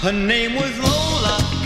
Her name was Lola.